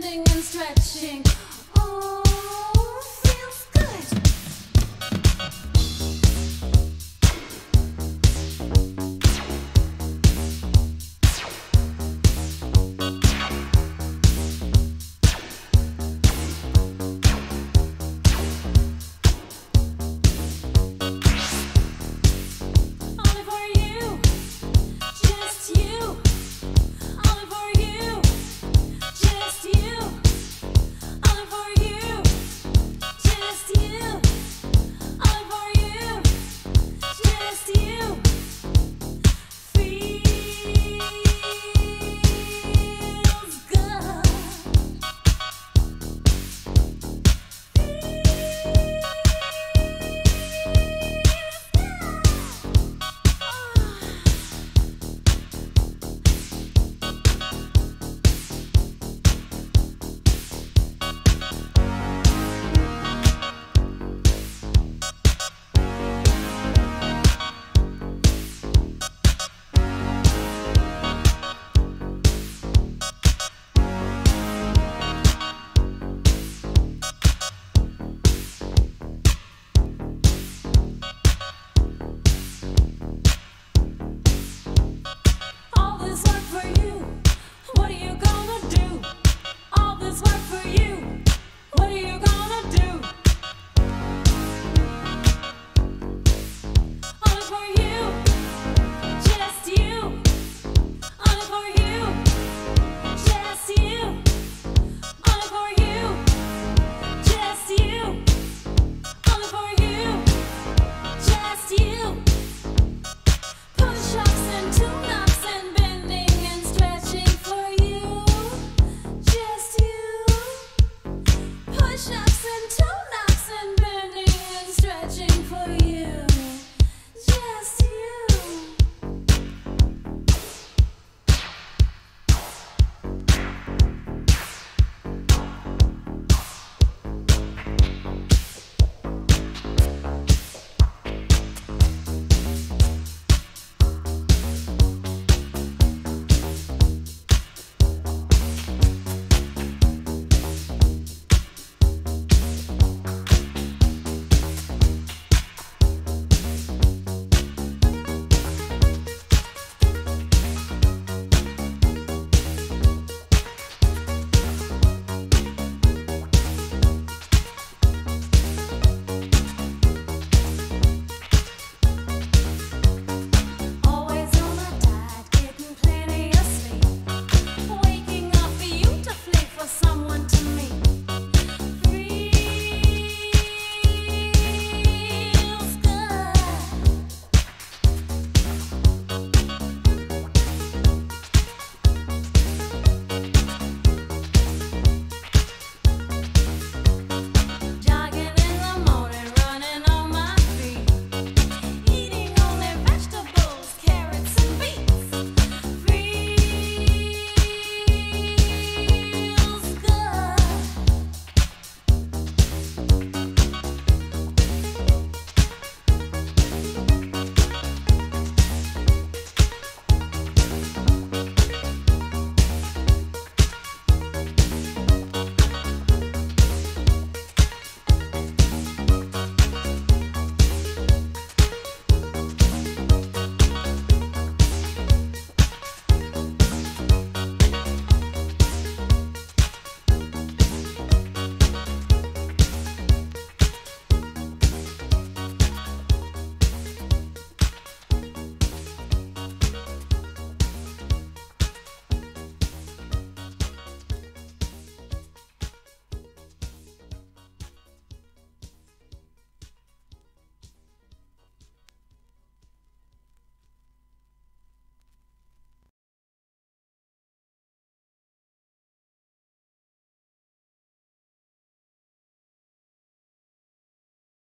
bending and stretching.